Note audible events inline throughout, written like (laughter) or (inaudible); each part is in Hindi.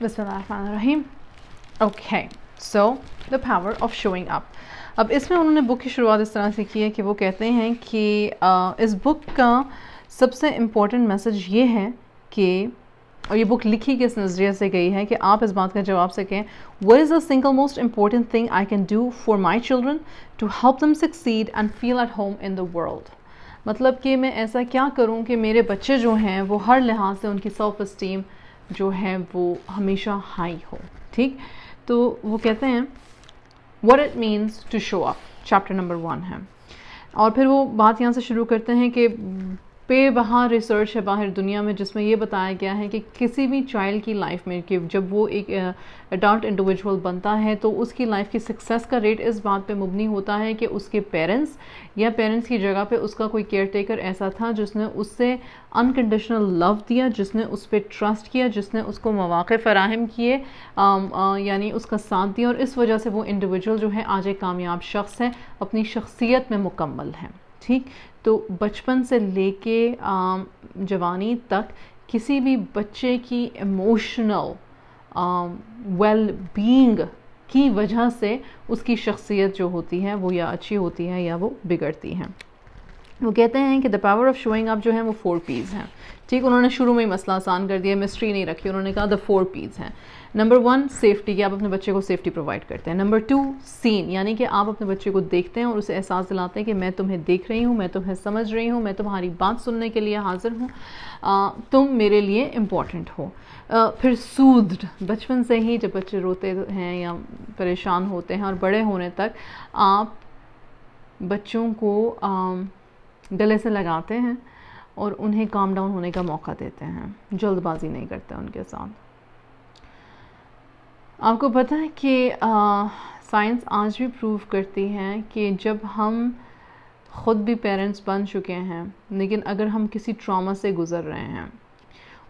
Rahim okay so the power of showing up अब इसमें उन्होंने बुक की शुरुआत इस तरह से की है कि वो कहते हैं कि आ, इस बुक का सबसे इम्पोर्टेंट मैसेज ये है कि और ये बुक लिखी किस नज़रिए से गई है कि आप इस बात का जवाब सकें what is the single most important thing I can do for my children to help them succeed and feel at home in the world मतलब कि मैं ऐसा क्या करूँ कि मेरे बच्चे जो हैं वो हर लिहाज से उनकी सेल्फ़ इस्टीम जो है वो हमेशा हाई हो, ठीक? तो वो कहते हैं what it means to show up chapter number one है। और फिर वो बात यहाँ से शुरू करते हैं कि बेबहा रिसर्च है बाहर दुनिया में, जिसमें ये बताया गया है कि किसी भी चाइल्ड की लाइफ में, कि जब वो एक अडल्ट इंडिविजुअल बनता है तो उसकी लाइफ की सक्सेस का रेट इस बात पे मुबनी होता है कि उसके पेरेंट्स या पेरेंट्स की जगह पे उसका कोई केयर टेकर ऐसा था जिसने उससे अनकंडीशनल लव दिया, जिसने उस पर ट्रस्ट किया, जिसने उसको मौाक़े फ़राहम किए यानी उसका साथ दिया, और इस वजह से वो इंडिविजुअल जो है आज एक कामयाब शख्स है, अपनी शख्सियत में मुकम्मल है। ठीक? तो बचपन से लेके जवानी तक किसी भी बच्चे की इमोशनल वेल बीइंग की वजह से उसकी शख्सियत जो होती है, वो या अच्छी होती है या वो बिगड़ती है। वो कहते हैं कि the power of showing up जो है, वो फोर पीज़ हैं। ठीक? उन्होंने शुरू में ही मसला आसान कर दिया, मिस्ट्री नहीं रखी, उन्होंने कहा द फोर पीज़ हैं। नंबर वन सेफ्टी कि आप अपने बच्चे को सेफ्टी प्रोवाइड करते हैं। नंबर टू सीन यानी कि आप अपने बच्चे को देखते हैं और उसे एहसास दिलाते हैं कि मैं तुम्हें देख रही हूँ मैं तुम्हें समझ रही हूँ मैं तुम्हारी बात सुनने के लिए हाजिर हूँ। तुम मेरे लिए इंपॉर्टेंट हो। आ, फिर सूद बचपन से ही जब बच्चे रोते हैं या परेशान होते हैं और बड़े होने तक आप बच्चों को गले से लगाते हैं और उन्हें काम डाउन होने का मौका देते हैं। जल्दबाजी नहीं करते उनके साथ। आपको पता है कि साइंस आज भी प्रूव करती है कि जब हम ख़ुद भी पेरेंट्स बन चुके हैं, लेकिन अगर हम किसी ट्रॉमा से गुज़र रहे हैं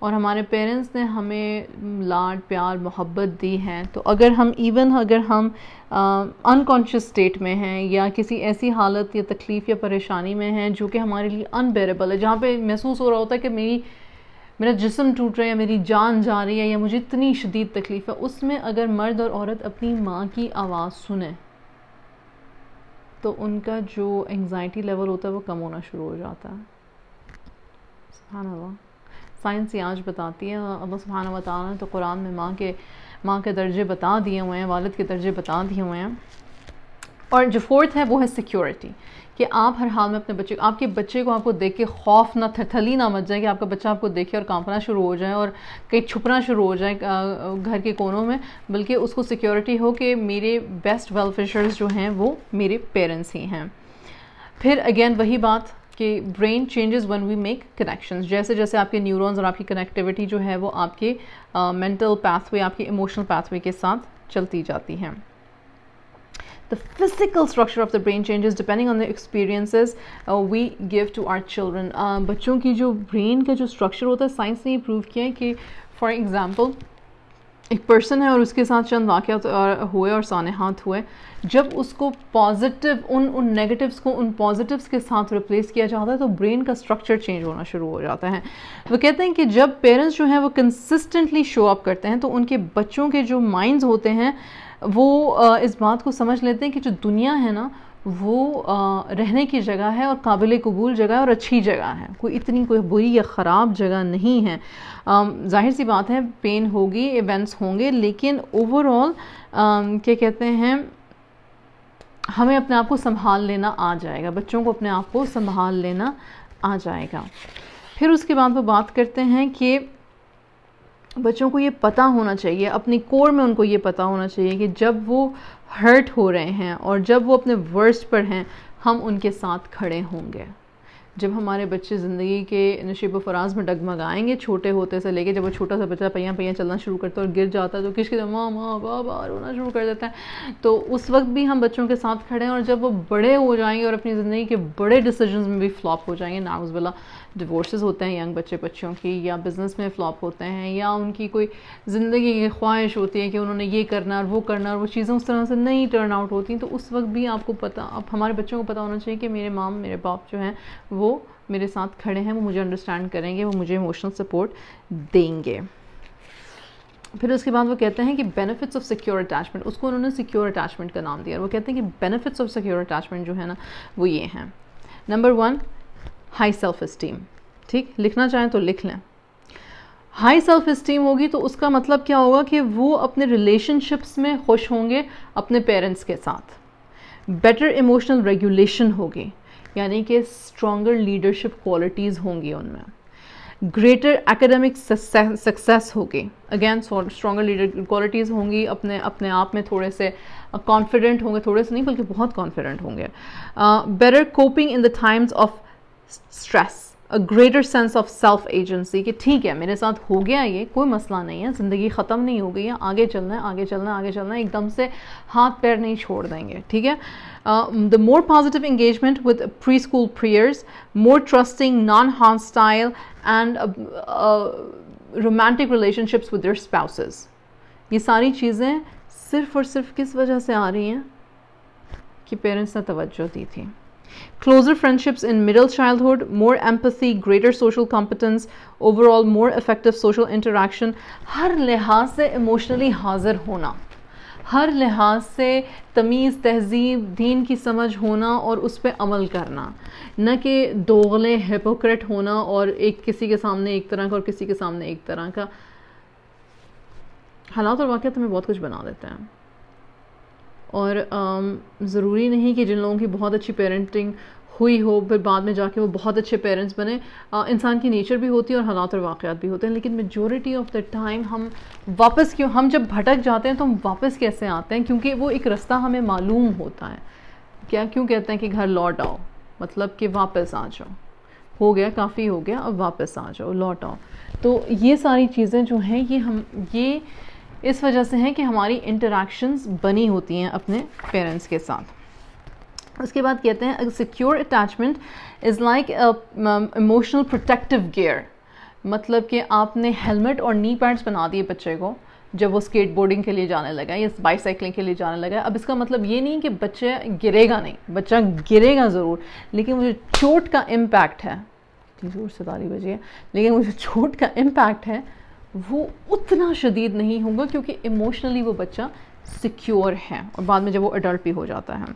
और हमारे पेरेंट्स ने हमें लाड, प्यार, मोहब्बत दी है तो अगर हम इवन अगर हम अनकॉन्शियस स्टेट में हैं या किसी ऐसी हालत या तकलीफ़ या परेशानी में हैं जो कि हमारे लिए अनबेरेबल है, जहाँ पे महसूस हो रहा होता है कि मेरी मेरा जिसम टूट रहा है या मेरी जान जा रही है या मुझे इतनी शदीद तकलीफ़ है, उसमें अगर मर्द और औरत अपनी माँ की आवाज़ सुने तो उनका जो एंजाइटी लेवल होता है वो कम होना शुरू हो जाता है। सुबहान साइंस ये आज बताती है, अल्लाह सुबहान बताना तो कुरान में माँ के माँ के दर्जे बता दिए हुए हैं, वालद के दर्जे बता दिए हुए हैं। और जो फोर्थ है, वो है सिक्योरिटी कि आप हर हाल में अपने बच्चे आपके बच्चे को आपको देख के खौफ ना थली ना मच जाए कि आपका बच्चा आपको देखे और कांपना शुरू हो जाए और कहीं छुपना शुरू हो जाए घर के कोनों में। बल्कि उसको सिक्योरिटी हो कि मेरे बेस्ट वेलफेयर्स जो हैं वो मेरे पेरेंट्स ही हैं। फिर अगेन वही बात कि brain changes when we make connections जैसे जैसे आपके न्यूरॉन्स और आपकी कनेक्टिविटी जो है वो आपके मेंटल uh, पाथवे आपके इमोशनल पाथवे के साथ चलती जाती हैं। The physical structure of the brain changes depending on the experiences uh, we give to our children. Uh, बच्चों की जो ब्रेन का जो स्ट्रक्चर होता है साइंस ने ये प्रूव किया है कि फॉर एग्ज़ाम्पल एक पर्सन है और उसके साथ चंद वाक़ हुए और साने हाथ हुए। जब उसको पॉजिटिव उन उन नेगेटिव्स को उन पॉजिटिव्स के साथ रिप्लेस किया जाता है तो ब्रेन का स्ट्रक्चर चेंज होना शुरू हो जाता है। वो कहते हैं कि जब पेरेंट्स जो हैं वो कंसिस्टेंटली शो अप करते हैं तो उनके बच्चों के जो माइंड्स होते हैं वो इस बात को समझ लेते हैं कि जो दुनिया है ना, वो रहने की जगह है और काबिल कबूल जगह है और अच्छी जगह है। कोई इतनी कोई बुरी या ख़राब जगह नहीं है। ज़ाहिर सी बात है पेन होगी इवेंट्स होंगे, लेकिन ओवरऑल क्या कहते हैं, हमें अपने आप को संभाल लेना आ जाएगा। बच्चों को अपने आप को संभाल लेना आ जाएगा। फिर उसके बाद वो बात करते हैं कि बच्चों को ये पता होना चाहिए, अपनी कोर में उनको ये पता होना चाहिए कि जब वो हर्ट हो रहे हैं और जब वो अपने वर्स्ट पर हैं, हम उनके साथ खड़े होंगे। जब हमारे बच्चे ज़िंदगी के नशीब फराज में डगमगाएँगे, छोटे होते से लेके जब वो छोटा सा बच्चा पहिया पहिया चलना शुरू करता है और गिर जाता है तो किसकी माँ माँ बाबा रोना शुरू कर देता है। तो उस वक्त भी हम बच्चों के साथ खड़े हैं और जब वो बड़े हो जाएँगे और अपनी ज़िंदगी के बड़े डिसीज़न में भी फ्लॉप हो जाएँगे नाउज़बिल्ला डिवोर्सेस होते हैं, यंग बच्चे बच्चों की, या बिज़नेस में फ्लॉप होते हैं, या उनकी कोई ज़िंदगी की ख्वाहिश होती है कि उन्होंने ये करना और वो करना और वो चीज़ें उस तरह से नहीं टर्न आउट होती तो उस वक्त भी आपको पता, अब हमारे बच्चों को पता होना चाहिए कि मेरे माम मेरे बाप जो हैं, वो मेरे साथ खड़े हैं, वो मुझे अंडरस्टैंड करेंगे, वो मुझे इमोशनल सपोर्ट देंगे। फिर उसके बाद वो कहते हैं कि बेनिफिट्स ऑफ़ सिक्योर अटैचमेंट उसको उन्होंने सिक्योर अटैचमेंट का नाम दिया वो कहते हैं कि बेनिफिट्स ऑफ़ सिक्योर अटैचमेंट जो है ना, वो ये हैं। Number one high self esteem ठीक? लिखना चाहें तो लिख लें। हाई सेल्फ इस्टीम होगी तो उसका मतलब क्या होगा कि वो अपने रिलेशनशिप्स में खुश होंगे अपने पेरेंट्स के साथ। बेटर इमोशनल रेगुलेशन होगी, यानी कि स्ट्रॉन्गर लीडरशिप क्वालिटीज़ होंगी उनमें। ग्रेटर एकेडमिक सक्सेस होगी। अगेन स्ट्रॉगर लीडर क्वालिटीज़ होंगी अपने अपने आप में थोड़े से कॉन्फिडेंट होंगे, थोड़े से नहीं, बल्कि बहुत कॉन्फिडेंट होंगे। Better coping in the times of stress a greater sense of self agency कि ठीक है, मेरे साथ हो गया ये, कोई मसला नहीं है, ज़िंदगी ख़त्म नहीं हो गई है, आगे चलना है, आगे चलना है, आगे चलना है, एकदम से हाथ पैर नहीं छोड़ देंगे, ठीक है? The more positive engagement with preschool peers more trusting non hostile and romantic relationships with their spouses ये सारी चीज़ें सिर्फ़ और सिर्फ़ किस वजह से आ रही हैं? कि पेरेंट्स ने तवज्जो दी थी। Closer friendships in middle childhood, more empathy, greater social competence, overall more effective social interaction. हर लिहाज से इमोशनली हाजिर होना। हर लिहाज से तमीज़ तहजीब दीन की समझ होना और उस पर अमल करना। न कि दोगले हिपोक्रेट होना और एक किसी के सामने एक तरह का और किसी के सामने एक तरह का। हालात और वाक़ हमें बहुत कुछ बना देते हैं। और ज़रूरी नहीं कि जिन लोगों की बहुत अच्छी पेरेंटिंग हुई हो, फिर बाद में जाके वो बहुत अच्छे पेरेंट्स बने। इंसान की नेचर भी होती है और हालात और वाक़ात भी होते हैं, लेकिन मेजोरिटी ऑफ़ द टाइम हम वापस क्यों, हम जब भटक जाते हैं तो हम वापस कैसे आते हैं? क्योंकि वो एक रास्ता हमें मालूम होता है। क्या, क्यों कहते हैं कि घर लौट आओ? मतलब कि वापस आ जाओ। हो गया, काफ़ी हो गया, अब वापस आ जाओ, लौट आओ। तो ये सारी चीज़ें जो हैं, ये हम, ये इस वजह से है कि हमारी इंटरेक्शंस बनी होती हैं अपने पेरेंट्स के साथ। उसके बाद कहते हैं secure attachment is like emotional protective gear मतलब कि आपने हेलमेट और नी पैड्स बना दिए बच्चे को, जब वो स्केट बोर्डिंग के लिए जाने लगा या बाईसाइकिलिंग के लिए जाने लगा अब इसका मतलब ये नहीं कि बच्चे गिरेगा नहीं, बच्चा गिरेगा ज़रूर, लेकिन मुझे चोट का इम्पैक्ट है ज़ोर से ताली बजी है लेकिन मुझे चोट का इम्पैक्ट है वो उतना शदीद नहीं होगा क्योंकि इमोशनली वो बच्चा सिक्योर है और बाद में जब वो अडल्ट भी हो जाता है।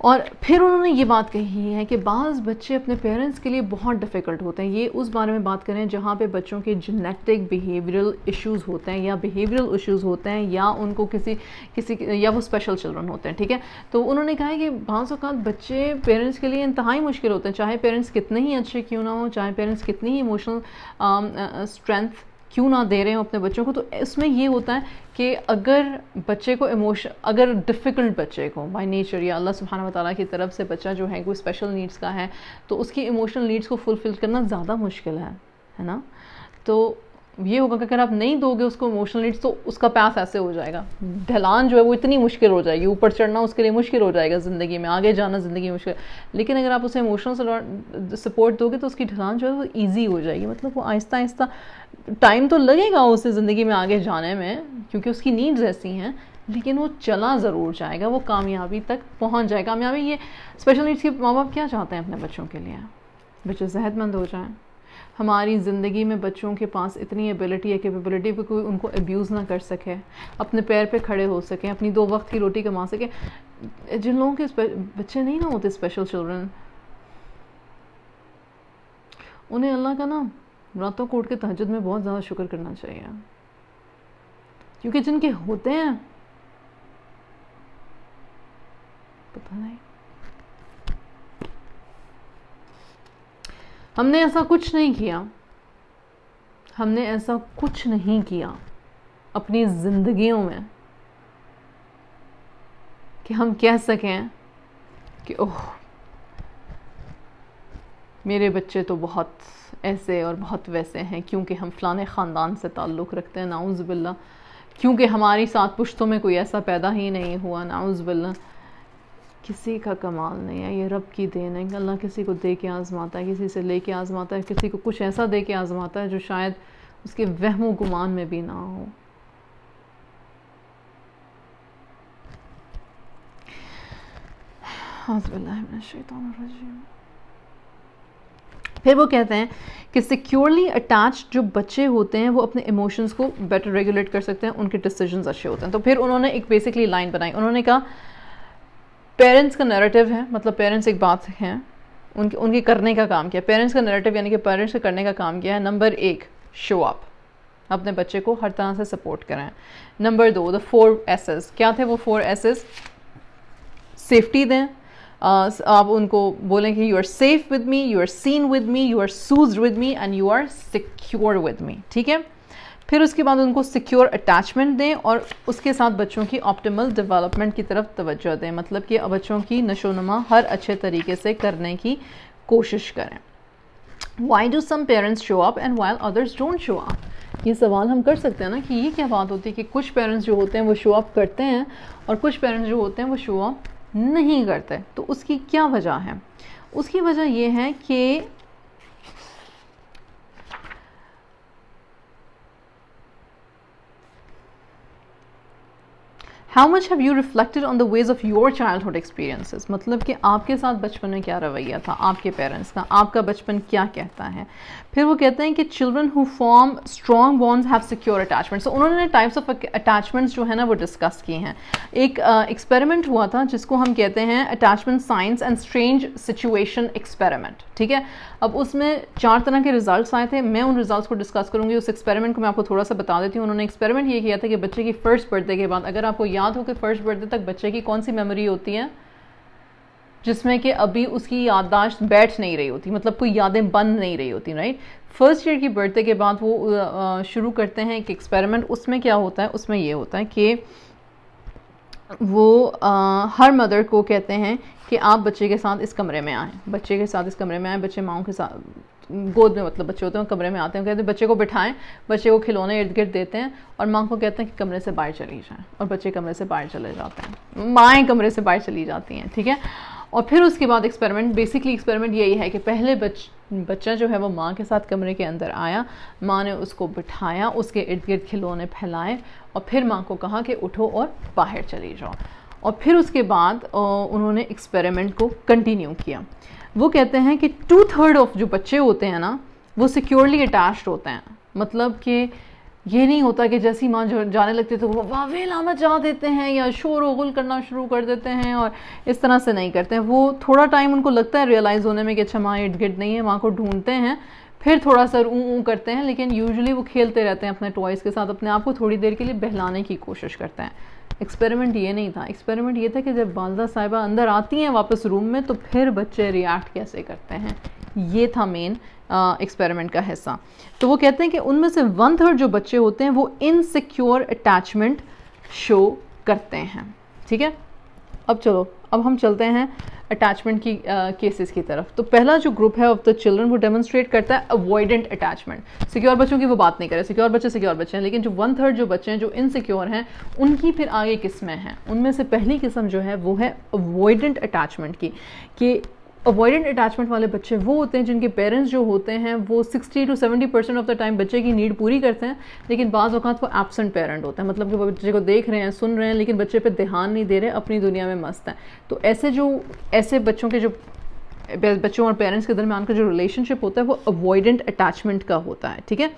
और फिर उन्होंने ये बात कही है कि बाज़ बच्चे अपने पेरेंट्स के लिए बहुत डिफ़िकल्ट होते हैं। ये उस बारे में बात करें जहाँ पे बच्चों के जेनेटिक बिहेवियरल इश्यूज़ होते हैं या बिहेवियरल इश्यूज़ होते हैं या उनको किसी किसी, या वो स्पेशल चिल्ड्रन होते हैं, ठीक है? तो उन्होंने कहा है कि बाज़ अवत बच्चे पेरेंट्स के लिए इंतहाई मुश्किल होते हैं। चाहे पेरेंट्स कितने ही अच्छे क्यों ना हो, चाहे पेरेंट्स कितनी ही इमोशनल स्ट्रेंथ क्यों ना दे रहे हो अपने बच्चों को? तो इसमें ये होता है कि अगर बच्चे को इमोशन अगर डिफ़िकल्ट बच्चे को बाय नेचर या अल्लाह सुबहाना ताला की तरफ़ से बच्चा जो है, कोई स्पेशल नीड्स का है तो उसकी इमोशनल नीड्स को फुलफ़िल करना ज़्यादा मुश्किल है है ना? तो ये होगा कि अगर आप नहीं दोगे उसको इमोशनल नीड्स तो उसका पास ऐसे हो जाएगा। ढलान जो है वो इतनी मुश्किल हो जाएगी। ऊपर चढ़ना उसके लिए मुश्किल हो जाएगा ज़िंदगी में। आगे जाना ज़िंदगी मुश्किल। लेकिन अगर आप उसे इमोशनल सपोर्ट दोगे तो उसकी ढलान जो है वो ईजी हो जाएगी। मतलब वो आहिस्ता आहिस्ता टाइम तो लगेगा उसे ज़िंदगी में आगे जाने में, क्योंकि उसकी नीड्स ऐसी हैं। लेकिन वो चला ज़रूर जाएगा। वो कामयाबी तक पहुँच जाए कामयाबी ये स्पेशल नीड्स के माँ बाप क्या चाहते हैं अपने बच्चों के लिए? बच्चे सेहतमंद हो जाएँ। हमारी ज़िंदगी में बच्चों के पास इतनी एबिलिटी है कैपेबिलिटी कि कोई उनको एब्यूज़ ना कर सके, अपने पैर पे खड़े हो सकें, अपनी दो वक्त की रोटी कमा सकें। जिन लोगों के बच्चे नहीं ना होते स्पेशल चिल्ड्रन उन्हें अल्लाह का ना रातों को उठ के तहजद में बहुत ज़्यादा शुक्र करना चाहिए। क्योंकि जिनके होते हैं, पता नहीं। हमने ऐसा कुछ नहीं किया। हमने ऐसा कुछ नहीं किया अपनी ज़िंदगियों में कि हम कह सकें कि, ओह, मेरे बच्चे तो बहुत ऐसे और बहुत वैसे हैं, क्योंकि हम फ़लाने ख़ानदान से ताल्लुक़ रखते हैं नाउज़ बिल्ला क्योंकि हमारी सात पुश्तों में कोई ऐसा पैदा ही नहीं हुआ नाउज़ बिल्ला किसी का कमाल नहीं है, ये रब की देन है अल्लाह किसी को दे के आज़माता है, किसी से ले के आज़माता है, किसी को कुछ ऐसा दे के आज़माता है जो शायद उसके वहम गुमान में भी ना हो। फिर वो कहते हैं कि सिक्योरली अटैच जो बच्चे होते हैं, वो अपने इमोशंस को बेटर रेगुलेट कर सकते हैं, उनके डिसीजंस अच्छे होते हैं। तो फिर उन्होंने एक बेसिकली लाइन बनाई। उन्होंने कहा पेरेंट्स का नैरेटिव है मतलब पेरेंट्स एक बात हैं उनके उनके करने का काम किया। पेरेंट्स का नैरेटिव यानी कि पेरेंट्स का करने का काम किया है। नंबर एक शो अप अपने बच्चे को हर तरह से सपोर्ट करें। नंबर दो द फोर एसेस क्या थे वो फोर एसेस सेफ्टी दें। uh, आप उनको बोलें कि you are safe with me you are seen with me you are soothed with me and you are secure with me ठीक है? फिर उसके बाद उनको सिक्योर अटैचमेंट दें और उसके साथ बच्चों की ऑप्टिमल डेवलपमेंट की तरफ़ तवज्जो दें। मतलब कि बच्चों की नशोनुमा हर अच्छे तरीके से करने की कोशिश करें। Why do some parents show up and while others don't show up ये सवाल हम कर सकते हैं ना कि ये क्या बात होती है कि कुछ पेरेंट्स जो होते हैं वो शो अप करते हैं और कुछ पेरेंट्स जो होते हैं वो शो अप नहीं करते। तो उसकी क्या वजह है? उसकी वजह यह है कि how much have you reflected on the ways of your childhood experiences मतलब कि आपके साथ बचपन में क्या रवैया था? आपके पेरेंट्स का? आपका बचपन क्या कहता है? फिर वो कहते हैं कि children who form strong bonds have secure attachment so उन्होंने टाइप्स ऑफ़ अटैचमेंट्स जो है ना वो डिस्कस किए हैं। एक एक्सपेरिमेंट uh, हुआ था जिसको हम कहते हैं attachment science and strange situation experiment ठीक है? अब उसमें चार तरह के रिजल्ट्स आए थे। मैं उन रिजल्ट्स को डिस्कस करूँगी। उस एक्सपेरिमेंट को मैं आपको थोड़ा सा बता देती हूँ। उन्होंने एक्सपेरिमेंट ये किया था कि बच्चे की फ़र्स्ट बर्थडे के बाद अगर आपको याद हो कि फ़र्स्ट बर्थडे तक बच्चे की कौन सी मेमोरी होती है? जिसमें कि अभी उसकी याददाश्त बैठ नहीं रही होती मतलब कोई यादें बंद नहीं रही होती राइट फ़र्स्ट ईयर की बर्थडे के बाद वो शुरू करते हैं एक एक्सपेरिमेंट उसमें क्या होता है? उसमें ये होता है कि वो आ, हर मदर को कहते हैं कि आप बच्चे के साथ इस कमरे में आएँ। बच्चे के साथ इस कमरे में आएँ बच्चे माओ के साथ गोद में मतलब बच्चे होते हैं कमरे में आते हैं। कहते हैं बच्चे को बिठाएँ बच्चे को खिलौने इर्द गिर्द देते हैं और माँ को कहते हैं कि कमरे से बाहर चली जाएँ और बच्चे कमरे से बाहर चले जाते हैं। माएँ कमरे से बाहर चली जाती हैं ठीक है? और फिर उसके बाद एक्सपेरिमेंट बेसिकली एक्सपेरिमेंट यही है कि पहले बच, बच्चा जो है वो माँ के साथ कमरे के अंदर आया, माँ ने उसको बिठाया, उसके इर्द गिर्द खिलौने फैलाए और फिर माँ को कहा कि उठो और बाहर चली जाओ। और फिर उसके बाद उन्होंने एक्सपेरिमेंट को कंटिन्यू किया। वो कहते हैं कि टू थर्ड ऑफ़ जो बच्चे होते हैं ना, वो सिक्योरली अटैच्ड होते हैं। मतलब कि ये नहीं होता कि जैसी माँ जाने लगती है तो वो वावेला मचा देते हैं या शोर वगुल करना शुरू कर देते हैं और इस तरह से नहीं करते हैं। वो थोड़ा टाइम उनको लगता है रियलाइज़ होने में कि अच्छा माँ इर्द गिर्द नहीं है, माँ को ढूंढते हैं, फिर थोड़ा सा ऊँ ऊ करते हैं, लेकिन यूजुअली वो खेलते रहते हैं अपने टॉयज़ के साथ, अपने आप को थोड़ी देर के लिए बहलाने की कोशिश करते हैं। एक्सपेरिमेंट ये नहीं था। एक्सपेरिमेंट ये था कि जब वालदा साहिबा अंदर आती हैं वापस रूम में तो फिर बच्चे रिएक्ट कैसे करते हैं? ये था मेन एक्सपेरिमेंट का हिस्सा। तो वो कहते हैं कि उनमें से वन थर्ड जो बच्चे होते हैं वो इनसिक्योर अटैचमेंट शो करते हैं। ठीक है? अब चलो अब हम चलते हैं अटैचमेंट की केसेस uh, की तरफ़। तो पहला जो ग्रुप है ऑफ़ द चिल्ड्रन वो डेमोन्स्ट्रेट करता है अवॉइडेंट अटैचमेंट सिक्योर बच्चों की वो बात नहीं करे। सिक्योर बच्चे सिक्योर बच्चे हैं लेकिन जो वन थर्ड जो बच्चे हैं जो इनसिक्योर हैं उनकी फिर आगे किस्में हैं? उनमें से पहली किस्म जो है वो है अवॉइडेंट अटैचमेंट की कि अवॉइडेंट अटैचमेंट वाले बच्चे वो होते हैं जिनके पेरेंट्स जो होते हैं, वो 60 to 70 percent of the time बच्चे की नीड पूरी करते हैं, लेकिन बाज़ अवत वो एबसेंट पेरेंट होते हैं। मतलब कि वो बच्चे को देख रहे हैं, सुन रहे हैं, लेकिन बच्चे पे ध्यान नहीं दे रहे, अपनी दुनिया में मस्त हैं। तो ऐसे जो, ऐसे बच्चों के जो, बच्चों और पेरेंट्स के दरमियान का जो रिलेशनशिप होता है, वो अवॉइडेंट अटैचमेंट का होता है, ठीक है?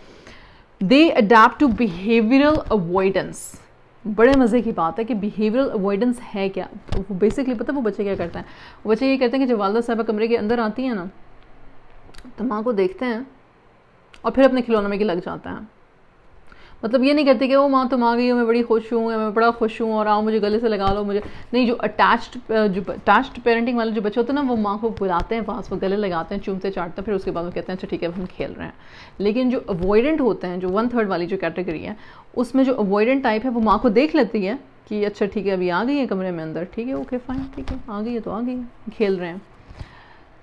They adapt to behavioural avoidance बड़े मज़े की बात है कि बिहेवियरल अवॉइडेंस है क्या? वो बेसिकली पता है वो बच्चे क्या करते हैं? बच्चे ये कहते हैं कि जब वालदा साहबा कमरे के अंदर आती हैं ना तो माँ को देखते हैं और फिर अपने खिलौने में के लग जाते हैं। मतलब ये नहीं कहते कि वो माँ, तुम आ गई हो, मैं बड़ी खुश हूँ, या मैं बड़ा खुश हूँ, और आओ, मुझे गले से लगा लो, मुझे नहीं, जो अटैच्ड जो अटैच्ड पेरेंटिंग वाले जो बच्चे होते हैं ना, वो माँ को बुलाते हैं पास, वो गले लगाते हैं, चूमते, चाटते हैं, फिर उसके बाद वो कहते हैं अच्छा ठीक है, अब हम खेल रहे हैं। लेकिन जो अवॉइडेंट होते हैं, जो वन थर्ड वाली जो कैटेगरी है, उसमें जो अवॉइडेंट टाइप है, वो माँ को देख लेती है कि अच्छा ठीक है, अभी आ गई है कमरे में अंदर, ठीक है ओके फाइन ठीक है, आ गई है तो आ गई खेल रहे हैं।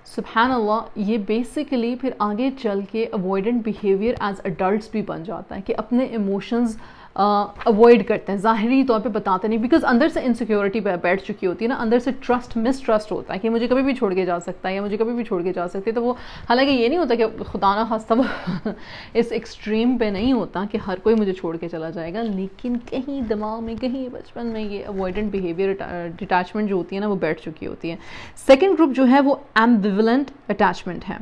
सुबहान अल्लाह ये बेसिकली फिर आगे चल के अवॉइडेंट बिहेवियर एज अडल्ट भी बन जाता है कि अपने इमोशंस अवॉइड करते हैं। ज़ाहरी तौर पे बताते नहीं बिकॉज़ अंदर से इनसिक्योरिटी बैठ चुकी होती है ना, अंदर से ट्रस्ट मिसट्रस्ट होता है कि मुझे कभी भी छोड़ के जा सकता है या मुझे कभी भी छोड़ के जा सकती है। तो वो, हालाँकि ये नहीं होता कि खुदा ना खास्ता (laughs) इस एक्सट्रीम पे नहीं होता कि हर कोई मुझे छोड़ के चला जाएगा, लेकिन कहीं दिमाग में, कहीं बचपन में ये अवॉइडेंट बिहेवियर डिटैचमेंट जो होती है ना, वो बैठ चुकी होती है। सेकेंड ग्रुप जो है वो एम्बिवलेंट अटैचमेंट है,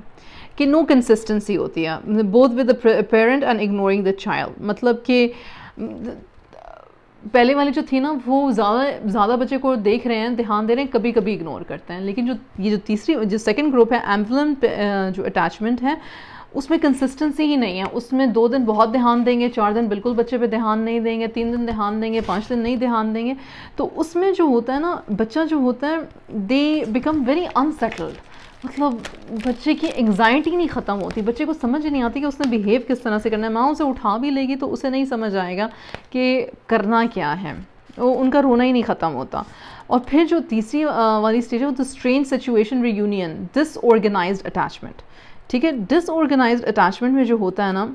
कि नो कंसिस्टेंसी होती है। Both with the parent and ignoring the child मतलब कि पहले वाली जो थी ना, वो ज़्यादा ज़्यादा बच्चे को देख रहे हैं, ध्यान दे रहे हैं कभी कभी इग्नोर करते हैं। लेकिन जो, ये जो तीसरी, जो सेकंड ग्रुप है एंबुलेंस जो अटैचमेंट है, उसमें कंसिस्टेंसी ही नहीं है। उसमें दो दिन बहुत ध्यान देंगे, चार दिन बिल्कुल बच्चे पे ध्यान नहीं देंगे, तीन दिन ध्यान देंगे, पाँच दिन नहीं ध्यान देंगे। तो उसमें जो होता है ना, बच्चा जो होता है दे बिकम वेरी अनसेटल्ड मतलब बच्चे की एंग्जाइटी नहीं ख़त्म होती, बच्चे को समझ नहीं आती कि उसने बिहेव किस तरह से करना है। माँ उसे उठा भी लेगी तो उसे नहीं समझ आएगा कि करना क्या है। वो उनका रोना ही नहीं ख़त्म होता। और फिर जो तीसरी वाली स्टेज है, वो the strange situation reunion disorganised attachment ठीक है? डिसऑर्गेनाइज्ड अटैचमेंट में जो होता है ना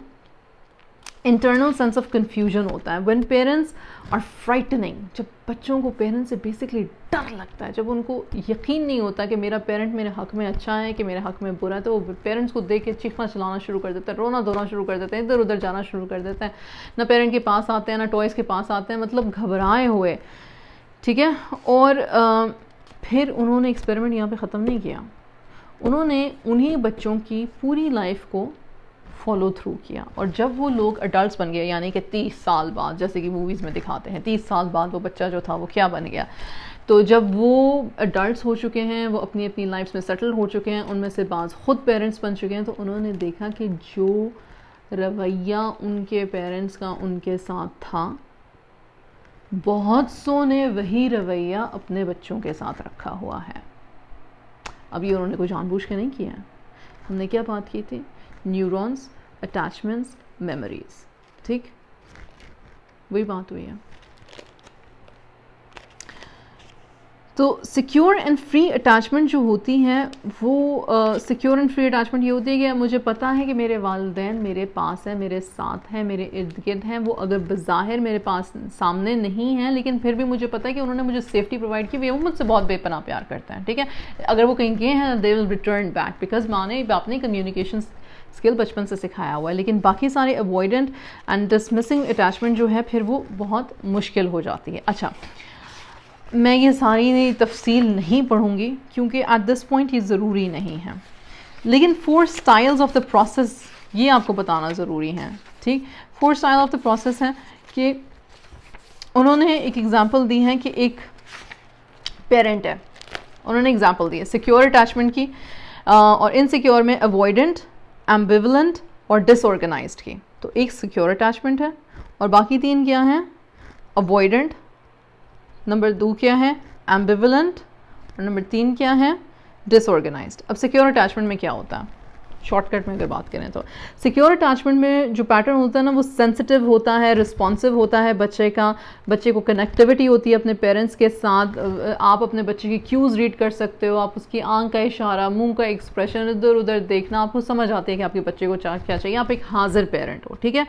इंटरनल सेंस ऑफ़ कन्फ्यूज़न होता है। वन पेरेंट्स आर फ्राइटनिंग जब बच्चों को पेरेंट्स से बेसिकली डर लगता है जब उनको यकीन नहीं होता कि मेरा पेरेंट मेरे हक में अच्छा है कि मेरे हक में बुरा है तो वो पेरेंट्स को देख के चीखना चलाना शुरू कर देता है रोना धोना शुरू कर देते हैं इधर उधर जाना शुरू कर देते हैं। ना पेरेंट के पास आते हैं ना टॉयज़ के पास आते हैं मतलब घबराए हुए। ठीक है? और आ, फिर उन्होंने एक्सपेरिमेंट यहाँ पे ख़त्म नहीं किया। उन्होंने उन्हीं बच्चों की पूरी लाइफ को फॉलो थ्रू किया। और जब वो लोग अडल्ट बन गए, यानी कि तीस साल बाद, जैसे कि मूवीज़ में दिखाते हैं, तीस साल बाद वो बच्चा जो था, वो क्या बन गया? तो जब वो अडल्ट हो चुके हैं, वो अपनी अपनी लाइफ में सेटल हो चुके हैं, उनमें से बाज़ ख़ुद पेरेंट्स बन चुके हैं तो उन्होंने देखा कि जो रवैया उनके पेरेंट्स का उनके साथ था, बहुत सो ने वही रवैया अपने बच्चों के साथ रखा हुआ है। ये उन्होंने कोई जानबूझ के नहीं किया हमने क्या बात की थी? न्यूरॉन्स अटैचमेंट्स मेमोरीज ठीक? वही बात हुई है। तो सिक्योर एंड फ्री अटैचमेंट जो होती हैं, वो सिक्योर एंड फ्री अटैचमेंट ये होती है कि मुझे पता है कि मेरे वालदेन मेरे पास है, मेरे साथ हैं, मेरे इर्द गिर्द हैं, वो अगर बज़ाहिर मेरे पास सामने नहीं है, लेकिन फिर भी मुझे पता है कि उन्होंने मुझे सेफ्टी प्रोवाइड की, वो मुझसे बहुत बेपना प्यार करता है। ठीक है? अगर वो कहीं गए हैं they will return back because माँ ने अपनी कम्युनिकेशन स्किल बचपन से सिखाया हुआ है, लेकिन बाकी सारे अवॉइडेंट एंड डिसमिसिंग अटैचमेंट जो है, फिर वो बहुत मुश्किल हो जाती है। अच्छा मैं ये सारी तफसील नहीं पढ़ूँगी, क्योंकि एट दिस पॉइंट ये ज़रूरी नहीं है। लेकिन four styles of the process ये आपको बताना ज़रूरी है, ठीक? Four style of the process है कि उन्होंने एक एग्ज़ाम्पल दी है कि एक पेरेंट है। उन्होंने एग्ज़ाम्पल दी है सिक्योर अटैचमेंट की और इनसिक्योर में अवॉइडेंट एम्बिवलेंट और डिसऑर्गेनाइज की। तो एक सिक्योर अटैचमेंट है और बाकी तीन क्या हैं? अवॉइडेंट नंबर दो क्या है? एम्बिवलेंट और नंबर तीन क्या है? डिसऑर्गेनाइज अब सिक्योर अटैचमेंट में क्या होता? है शॉर्टकट में अगर बात करें तो। सिक्योर अटैचमेंट में जो पैटर्न होता है ना, वो सेंसिटिव होता है रिस्पॉन्सिव होता है बच्चे का। बच्चे को कनेक्टिविटी होती है अपने पेरेंट्स के साथ। आप अपने बच्चे की क्यूज़ रीड कर सकते हो। आप उसकी आँख का इशारा, मुँह का एक्सप्रेशन इधर उधर देखना, आपको समझ आती है कि आपके बच्चे को क्या चाहिए। आप एक हाजिर पेरेंट हो, ठीक है?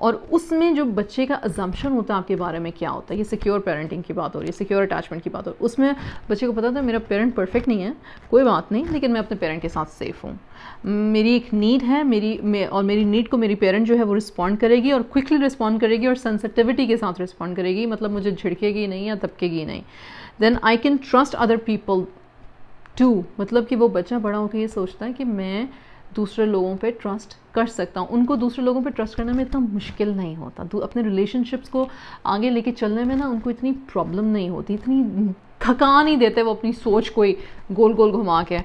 और उसमें जो बच्चे का अजम्पन होता है आपके बारे में क्या होता है? ये सिक्योर पेरेंटिंग की बात हो रही है सिक्योर अटैचमेंट की बात हो रही है। उसमें बच्चे को पता था मेरा पेरेंट परफेक्ट नहीं है, कोई बात नहीं, लेकिन मैं अपने पेरेंट के साथ सेफ़ हूँ। मेरी एक नीड है मेरी मे, और मेरी नीड को मेरी पेरेंट जो है वो रिस्पॉन्ड करेगी और क्विकली रिस्पॉन्ड करेगी और सेंसिटिविटी के साथ रिस्पॉन्ड करेगी। मतलब मुझे झिड़केगी नहीं या तबकेगी नहीं। Then I can trust other people too मतलब कि वो बच्चा बड़ा होकर ये सोचता है कि मैं दूसरे लोगों पे ट्रस्ट कर सकता हूँ। उनको दूसरे लोगों पे ट्रस्ट करने में इतना मुश्किल नहीं होता। अपने रिलेशनशिप्स को आगे लेके चलने में ना उनको इतनी प्रॉब्लम नहीं होती। इतनी थका नहीं देते वो अपनी सोच कोई गोल गोल घुमा के।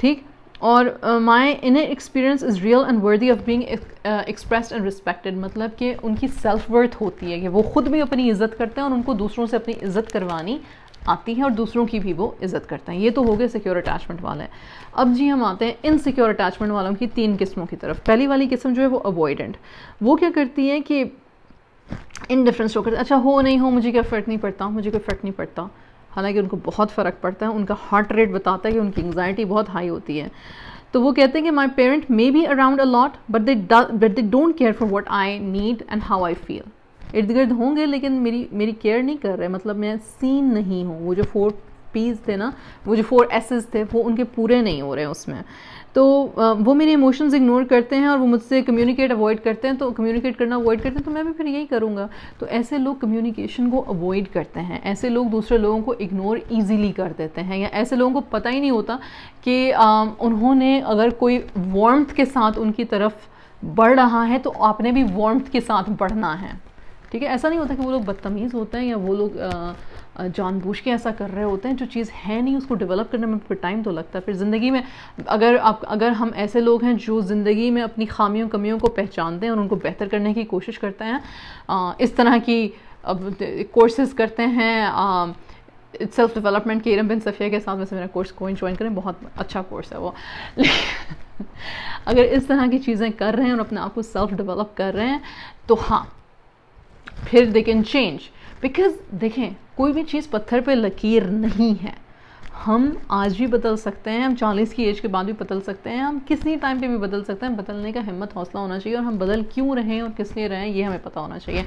ठीक? और my inner experience is real and worthy of being expressed and respected मतलब कि उनकी सेल्फ वर्थ होती है कि वो खुद भी अपनी इज़्ज़त करते हैं और उनको दूसरों से अपनी इज़्ज़त करवानी आती है और दूसरों की भी वो इज़्ज़त करते हैं। ये तो हो गए सिक्योर अटैचमेंट वाले। अब जी हम आते हैं इन सिक्योर अटैचमेंट वालों की तीन किस्मों की तरफ़। पहली वाली किस्म जो है वो अवॉइडेंट वो क्या करती है कि इन डिफरेंस शो करते अच्छा हो नहीं हो, मुझे क्या फ़र्क नहीं पड़ता, मुझे कोई फ़र्क नहीं पड़ता। हालाँकि उनको बहुत फ़र्क पड़ता है, उनका हार्ट रेट बताता है कि उनकी एंगजाइटी बहुत हाई होती है। तो वो कहते हैं कि my parent may be around a lot but they but they don't care for what I need and how I feel इर्द गिर्द होंगे, लेकिन मेरी मेरी केयर नहीं कर रहे मतलब मैं सीन नहीं हूँ। वो जो फोर पीस थे ना, वो जो फोर एसेस थे, वो उनके पूरे नहीं हो रहे हैं उसमें। तो वो मेरे इमोशंस इग्नोर करते हैं और वो मुझसे कम्युनिकेट अवॉइड करते हैं तो कम्युनिकेट करना अवॉइड करते हैं तो मैं भी फिर यही करूँगा। तो ऐसे लोग कम्युनिकेशन को अवॉइड करते हैं। ऐसे लोग दूसरे लोगों को इग्नोर ईजीली कर देते हैं। या ऐसे लोगों को पता ही नहीं होता कि उन्होंने अगर कोई वार्मथ के साथ उनकी तरफ़ बढ़ रहा है तो आपने भी वार्मथ के साथ बढ़ना है। ठीक है? ऐसा नहीं होता कि वो लोग बदतमीज़ होते हैं या वो लोग जानबूझ के ऐसा कर रहे होते हैं, जो चीज़ है नहीं, उसको डेवलप करने में फिर टाइम तो लगता है। फिर ज़िंदगी में अगर आप, अगर हम ऐसे लोग हैं जो ज़िंदगी में अपनी खामियों, कमियों को पहचानते हैं और उनको बेहतर करने की कोशिश करते हैं इस तरह की कोर्सेज करते हैं सेल्फ डेवलपमेंट के इरम बिन सफ़िया के साथ वैसे मेरा कोर्स को ज्वाइन करें, बहुत अच्छा कोर्स है वो। (laughs) अगर इस तरह की चीज़ें कर रहे हैं और अपने आप को सेल्फ डेवलप कर रहे हैं तो हाँ फिर दे कैन चेंज बिकॉज़ देखें, कोई भी चीज़ पत्थर पे लकीर नहीं है। हम आज भी बदल सकते हैं, हम चालीस की एज के बाद भी बदल सकते हैं, हम किसी टाइम पे भी बदल सकते हैं। बदलने का हिम्मत, हौसला होना चाहिए और हम बदल क्यों रहें और किस लिए रहें ये हमें पता होना चाहिए।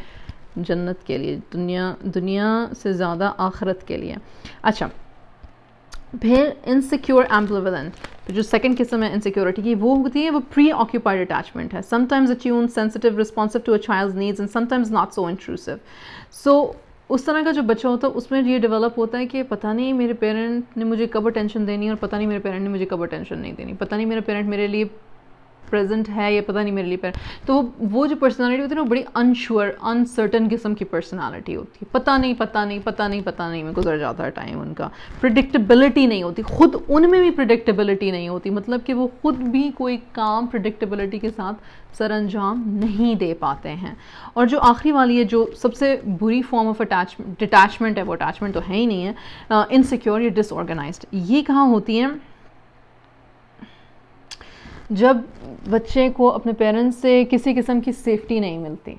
जन्नत के लिए, दुनिया दुनिया से ज़्यादा आखरत के लिए। अच्छा फिर इनसिक्योर एम्पलिवेलेंट तो जो सेकंड किस्म है इनसिक्योरिटी की, वो होती है, वो प्री ऑक्यूपाइड अटैचमेंट है। Sometimes attuned sensitive responsive to a child needs and sometimes not so intrusive so उस तरह का जो बच्चा होता है, उसमें ये डेवलप होता है कि पता नहीं मेरे पेरेंट ने मुझे कब अटेंशन देनी और पता नहीं मेरे पेरेंट ने मुझे कब अटेंशन नहीं देनी। पता नहीं मेरे पेरेंट मेरे लिए प्रेजेंट है या पता नहीं मेरे लिए पर। तो वो जो पर्सनालिटी होती है ना, वो बड़ी अनश्योर अनसर्टन किस्म की पर्सनालिटी होती है। पता नहीं पता नहीं पता नहीं पता नहीं। में गुजर जाता है टाइम उनका। प्रिडिक्टेबिलिटी नहीं होती। खुद उनमें भी प्रिडिक्टेबिलिटी नहीं होती। मतलब कि वो खुद भी कोई काम प्रिडिक्टेबिलिटी के साथ सर अंजाम नहीं दे पाते हैं। और जो आखिरी वाली है, जो सबसे बुरी फॉर्म ऑफ़ अटैचमेंट डिटैचमेंट है, वो अटैचमेंट तो है ही नहीं है। इनसिक्योर या डिसऑर्गेनाइज ये कहाँ होती हैं? जब बच्चे को अपने पेरेंट्स से किसी किस्म की सेफ्टी नहीं मिलती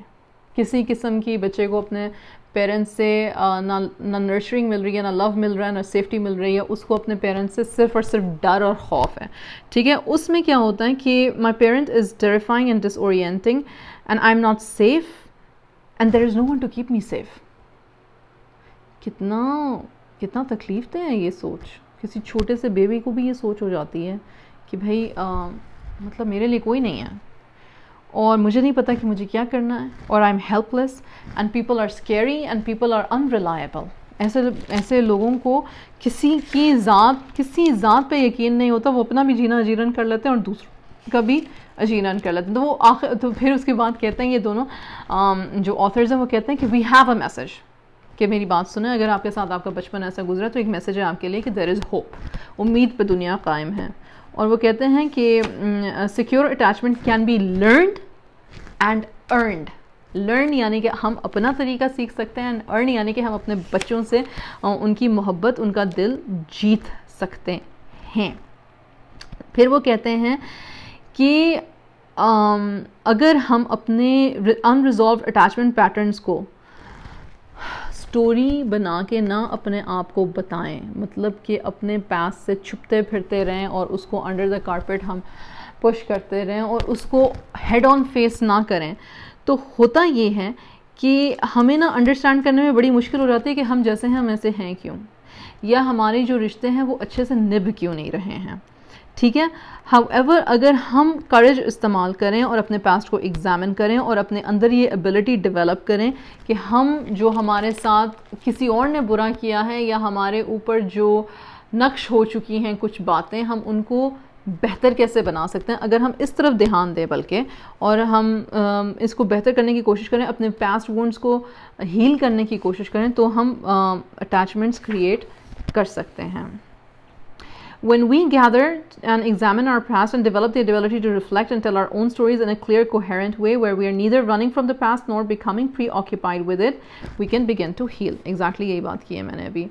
किसी किस्म की बच्चे को अपने पेरेंट्स से ना ना नर्चरिंग मिल रही है ना लव मिल रहा है ना सेफ्टी मिल रही है उसको अपने पेरेंट्स से सिर्फ़ और सिर्फ़ डर और खौफ है। ठीक है? उसमें क्या होता है कि my parent is terrifying and disorienting and I am not safe and there is no one to keep me safe कितना कितना तकलीफ़ दे है ये सोच। किसी छोटे से बेबी को भी ये सोच हो जाती है कि भाई आ, मतलब मेरे लिए कोई नहीं है। और मुझे नहीं पता कि मुझे क्या करना है। और I am helpless and people are scary and people are unreliable ऐसे ऐसे लोगों को किसी की ज़ात किसी ज़ात पे यकीन नहीं होता। वो अपना भी जीना अजीरन कर लेते हैं और दूसरों का भी अजीरन कर लेते हैं। तो वो आखिर तो फिर उसके बाद कहते हैं ये दोनों आम, जो ऑथर्स हैं वो कहते हैं कि वी हैव अ मैसेज कि मेरी बात सुने अगर आपके साथ आपका बचपन ऐसा गुजरा तो एक मैसेज है आपके लिए कि देर इज़ होप उम्मीद पर दुनिया कायम है। और वो कहते हैं कि secure attachment can be learned and earned learn यानी कि हम अपना तरीका सीख सकते हैं एंड अर्न यानी कि हम अपने बच्चों से उनकी मोहब्बत, उनका दिल जीत सकते हैं। फिर वो कहते हैं कि अगर हम अपने अनरिजॉल्व अटैचमेंट पैटर्न्स को स्टोरी बना के ना अपने आप को बताएँ। मतलब कि अपने पास से छुपते फिरते रहें और उसको अंडर द कारपेट हम पुश करते रहें और उसको हेड ऑन फेस ना करें। तो होता ये है कि हमें ना अंडरस्टैंड करने में बड़ी मुश्किल हो जाती है कि हम जैसे हैं, हम ऐसे हैं क्यों? या हमारे जो रिश्ते हैं, वो अच्छे से निभ क्यों नहीं रहे हैं? ठीक है? हाउएवर अगर हम करेज इस्तेमाल करें और अपने पास्ट को एग्ज़ामिन करें और अपने अंदर ये एबिलिटी डेवलप करें कि हम जो हमारे साथ किसी और ने बुरा किया है या हमारे ऊपर जो नक्श हो चुकी हैं कुछ बातें, हम उनको बेहतर कैसे बना सकते हैं? अगर हम इस तरफ़ ध्यान दें बल्कि, और हम इसको बेहतर करने की कोशिश करें, अपने पास्ट वुंड्स को हील करने की कोशिश करें तो हम अटैचमेंट्स क्रिएट कर सकते हैं। When we gather and examine our past and develop the ability to reflect and tell our own stories in a clear, coherent way where we are neither running from the past nor becoming preoccupied with it, we can begin to heal. Exactly यही बात की है मैंने अभी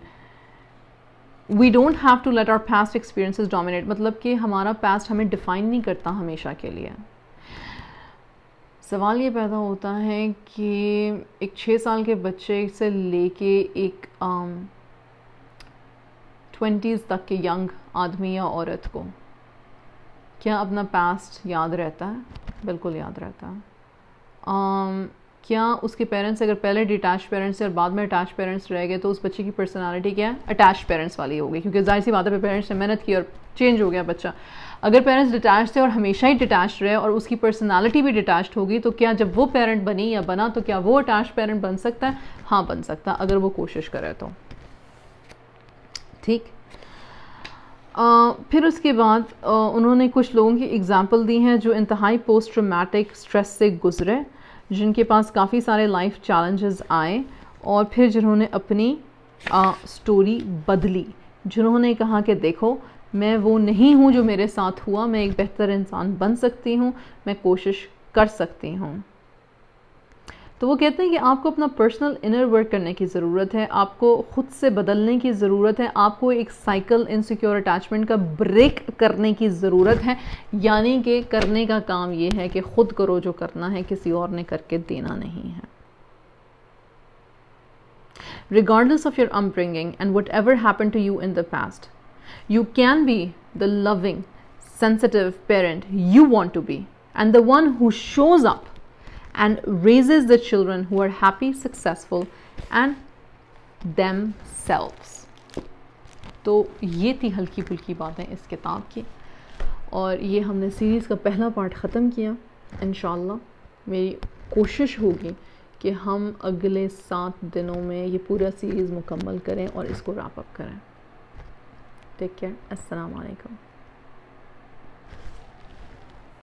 we don't have to let our past experiences dominate मतलब कि हमारा पास्ट हमें डिफाइन नहीं करता हमेशा के लिए सवाल ये पैदा होता है कि एक छः साल के बच्चे से लेके एक um, ट्वेंटीज़ तक के यंग आदमी या औरत को। क्या अपना पास्ट याद रहता है? बिल्कुल याद रहता है। Um, क्या उसके पेरेंट्स अगर पहले डिटैच पेरेंट्स और बाद में अटैच पेरेंट्स रह गए तो उस बच्चे की पर्सनालिटी क्या है? अटैच पेरेंट्स वाली होगी क्योंकि ज़ाहिर सी बात है पेरेंट्स ने मेहनत की और चेंज हो गया बच्चा। अगर पेरेंट्स डिटैच थे और हमेशा ही डिटैच रहे और उसकी पर्सनालिटी भी डिटैच होगी तो क्या जब वो पेरेंट बनी या बना तो क्या वो अटैच पेरेंट बन सकता है? हाँ बन सकता है अगर वो कोशिश करे तो। ठीक? फिर उसके बाद आ, उन्होंने कुछ लोगों की एग्ज़ाम्पल दी हैं जो इंतहाई पोस्ट ट्रोमेटिक स्ट्रेस से गुज़रे जिनके पास काफ़ी सारे लाइफ चैलेंजेस आए और फिर जिन्होंने अपनी आ, स्टोरी बदली। जिन्होंने कहा कि देखो मैं वो नहीं हूँ जो मेरे साथ हुआ मैं एक बेहतर इंसान बन सकती हूँ मैं कोशिश कर सकती हूँ। तो वो कहते हैं कि आपको अपना पर्सनल इनर वर्क करने की ज़रूरत है आपको ख़ुद से बदलने की ज़रूरत है आपको एक साइकिल इनसिक्योर अटैचमेंट का ब्रेक करने की ज़रूरत है यानी कि करने का काम ये है कि ख़ुद करो जो करना है किसी और ने करके देना नहीं है regardless of your upbringing and whatever happened to you in the past. You can be the loving, sensitive parent you want to be, and the one who shows up and raises the children who are happy, successful, and themselves. तो ये थी हल्की फुल्की बातें इस किताब की। और ये हमने सीरीज़ का पहला पार्ट ख़त्म किया। इन मेरी कोशिश होगी कि हम अगले सात दिनों में ये पूरा सीरीज़ मुकम्मल करें और इसको रैप अप करें। टेक केयर अस्सलाम